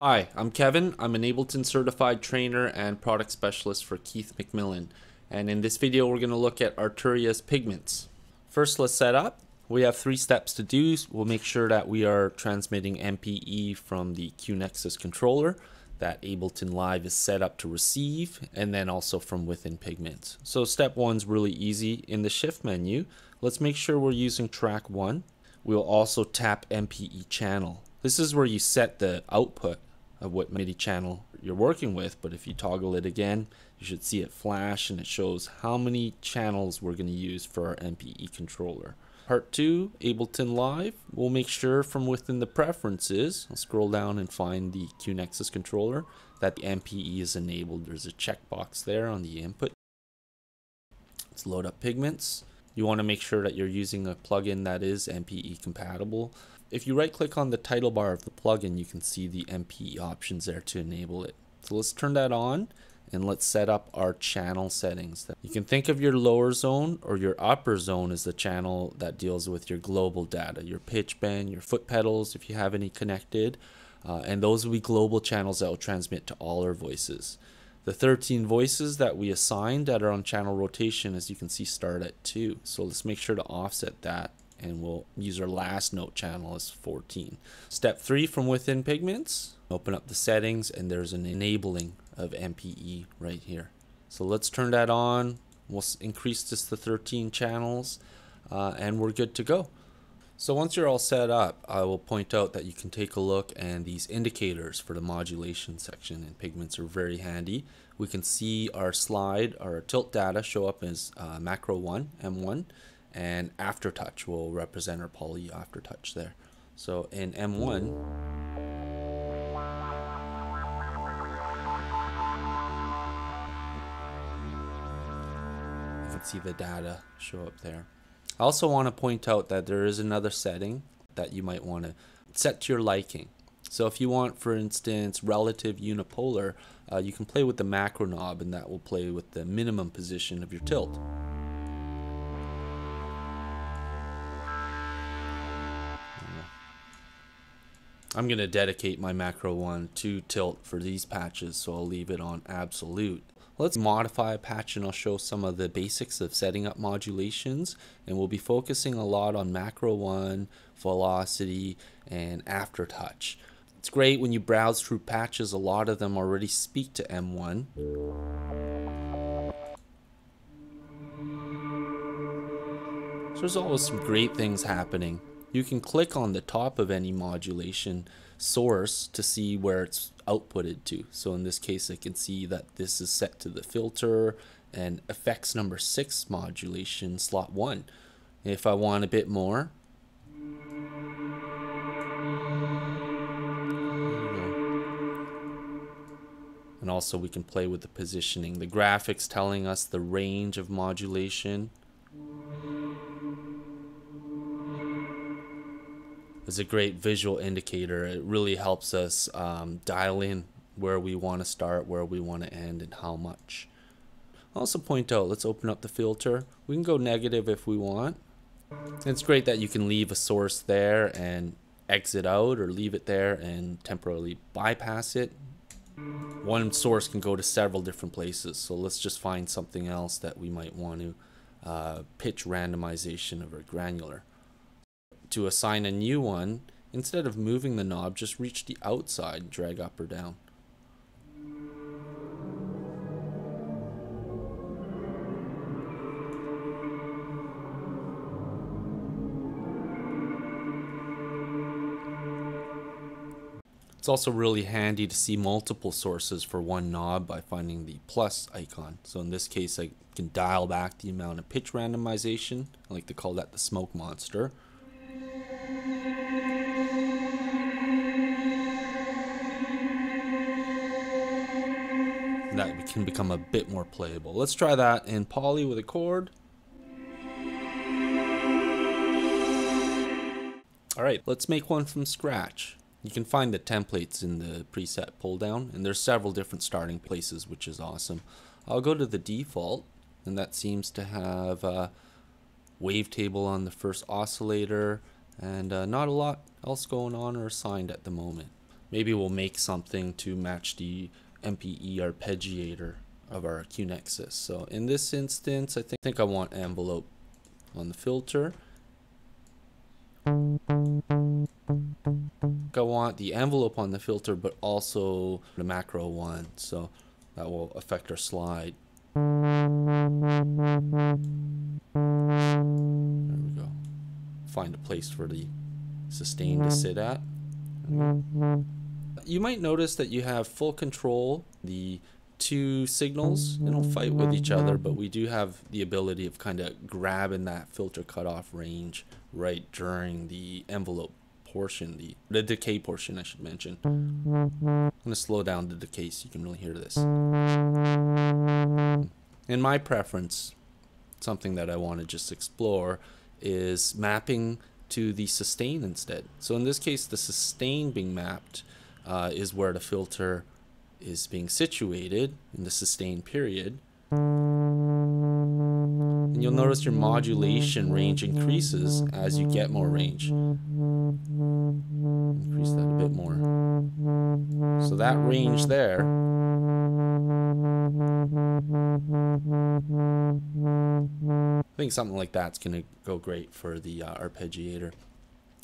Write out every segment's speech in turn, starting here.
Hi, I'm Kevin. I'm an Ableton certified trainer and product specialist for Keith McMillen. And in this video, we're going to look at Arturia's pigments. First, let's set up. We have three steps to do. We'll make sure that we are transmitting MPE from the QuNexus controller that Ableton Live is set up to receive, and then also from within Pigments. So step one's really easy. In the shift menu, let's make sure we're using track one. We'll also tap MPE channel. This is where you set the output of what MIDI channel you're working with, but if you toggle it again, you should see it flash and it shows how many channels we're going to use for our MPE controller. Part 2, Ableton Live, we'll make sure from within the preferences, I'll scroll down and find the QuNexus controller, that the MPE is enabled. There's a checkbox there on the input. Let's load up pigments. You want to make sure that you're using a plugin that is MPE compatible. If you right click on the title bar of the plugin, you can see the MPE options there to enable it. So let's turn that on and let's set up our channel settings. You can think of your lower zone or your upper zone as the channel that deals with your global data, your pitch bend, your foot pedals if you have any connected, uh, and those will be global channels that will transmit to all our voices. The 13 voices that we assigned that are on channel rotation, as you can see, start at 2. So let's make sure to offset that and we'll use our last note channel as 14. Step 3 from within pigments, open up the settings and there's an enabling of MPE right here. So let's turn that on. We'll increase this to 13 channels uh, and we're good to go. So once you're all set up, I will point out that you can take a look and these indicators for the modulation section in Pigments are very handy. We can see our slide, our tilt data show up as uh, macro 1, M1, and aftertouch will represent our poly aftertouch there. So in M1, you can see the data show up there. I also want to point out that there is another setting that you might want to set to your liking. So if you want, for instance, relative unipolar, uh, you can play with the macro knob and that will play with the minimum position of your tilt. I'm going to dedicate my macro one to tilt for these patches, so I'll leave it on absolute. Let's modify a patch and I'll show some of the basics of setting up modulations and we'll be focusing a lot on macro 1, velocity, and aftertouch. It's great when you browse through patches, a lot of them already speak to M1. So there's always some great things happening. You can click on the top of any modulation source to see where it's outputted to. So in this case, I can see that this is set to the filter and effects number six modulation slot one. If I want a bit more, and also we can play with the positioning. The graphics telling us the range of modulation. Is a great visual indicator. It really helps us um, dial in where we want to start, where we want to end, and how much. I'll also point out, let's open up the filter. We can go negative if we want. It's great that you can leave a source there and exit out or leave it there and temporarily bypass it. One source can go to several different places, so let's just find something else that we might want to uh, pitch randomization over granular to assign a new one, instead of moving the knob, just reach the outside, drag up or down. It's also really handy to see multiple sources for one knob by finding the plus icon. So in this case, I can dial back the amount of pitch randomization. I like to call that the smoke monster. That can become a bit more playable. Let's try that in poly with a chord. Alright, let's make one from scratch. You can find the templates in the preset pull down and there's several different starting places which is awesome. I'll go to the default and that seems to have a wavetable on the first oscillator and uh, not a lot else going on or assigned at the moment. maybe we'll make something to match the MPE arpeggiator of our QuNexus. So in this instance, I think, think I want envelope on the filter. I want the envelope on the filter, but also the macro one. So that will affect our slide. There we go. Find a place for the sustain to sit at. You might notice that you have full control. The two signals they don't fight with each other but we do have the ability of kind of grabbing that filter cutoff range right during the envelope portion the the decay portion I should mention I'm gonna slow down the decay so you can really hear this in my preference something that I want to just explore is mapping to the sustain instead so in this case the sustain being mapped uh, is where the filter is being situated in the sustained period. And you'll notice your modulation range increases as you get more range. Increase that a bit more. So that range there I think something like that's going to go great for the uh, arpeggiator.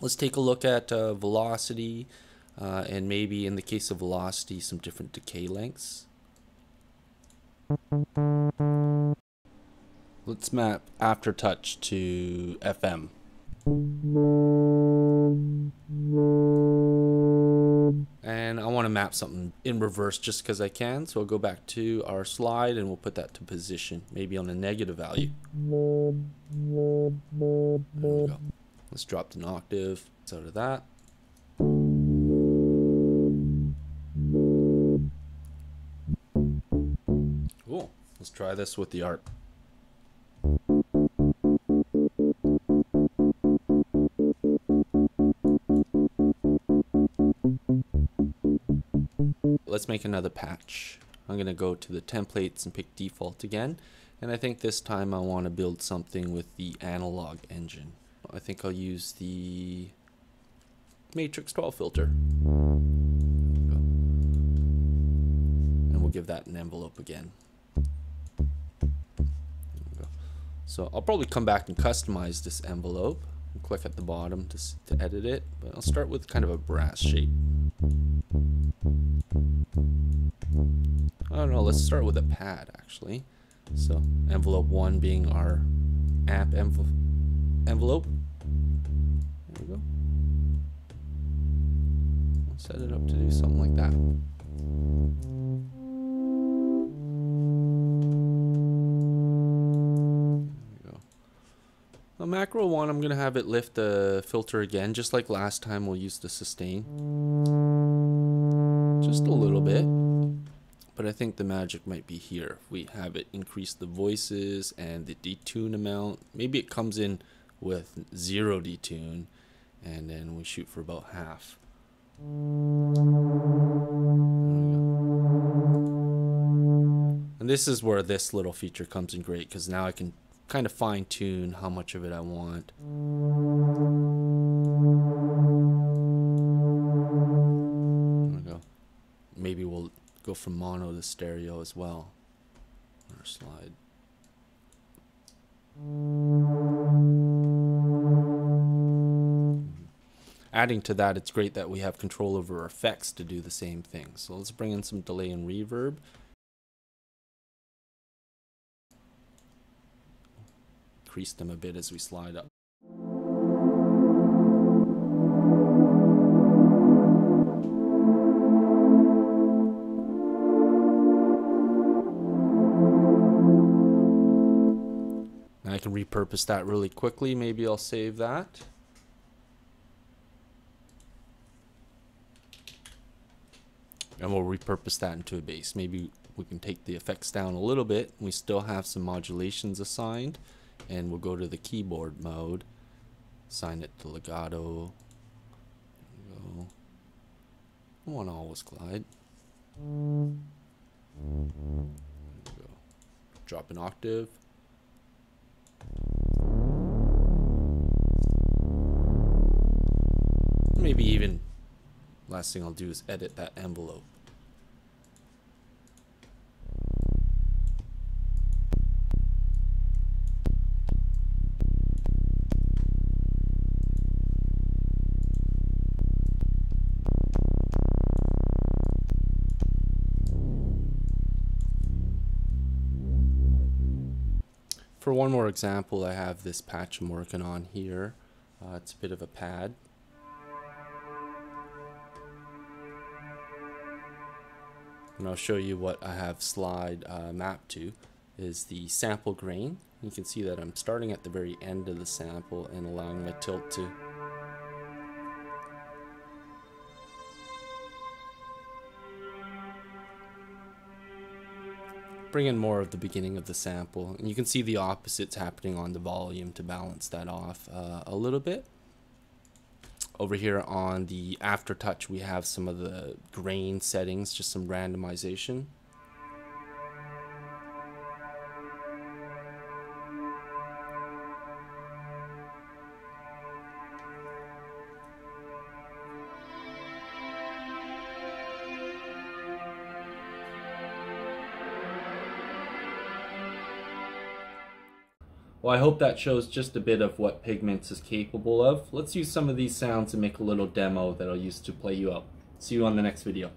Let's take a look at uh, velocity uh, and maybe in the case of velocity some different decay lengths. Let's map aftertouch to FM. And I want to map something in reverse just because I can. So I'll go back to our slide and we'll put that to position, maybe on a negative value. Let's drop an octave out of that. Try this with the art. Let's make another patch. I'm going to go to the templates and pick default again. And I think this time I want to build something with the analog engine. I think I'll use the matrix 12 filter. And we'll give that an envelope again. So I'll probably come back and customize this envelope. And click at the bottom to, to edit it, but I'll start with kind of a brass shape. Oh, I don't know, let's start with a pad actually. So envelope one being our amp env envelope. There we go. I'll set it up to do something like that. A macro one, I'm going to have it lift the filter again, just like last time we'll use the sustain. Just a little bit. But I think the magic might be here. We have it increase the voices and the detune amount. Maybe it comes in with zero detune and then we shoot for about half. And this is where this little feature comes in great because now I can kind of fine tune how much of it I want. Go. Maybe we'll go from mono to stereo as well. Our slide. Adding to that, it's great that we have control over effects to do the same thing. So let's bring in some delay and reverb. Increase them a bit as we slide up. I can repurpose that really quickly. Maybe I'll save that. And we'll repurpose that into a bass. Maybe we can take the effects down a little bit. We still have some modulations assigned and we'll go to the keyboard mode assign it to legato go. I want to always glide drop an octave maybe even last thing I'll do is edit that envelope. One more example, I have this patch I'm working on here. Uh, it's a bit of a pad. And I'll show you what I have slide uh, mapped to is the sample grain. You can see that I'm starting at the very end of the sample and allowing my tilt to bring in more of the beginning of the sample. And you can see the opposites happening on the volume to balance that off uh, a little bit. Over here on the aftertouch, we have some of the grain settings, just some randomization. Well, I hope that shows just a bit of what Pigments is capable of. Let's use some of these sounds and make a little demo that I'll use to play you out. See you on the next video.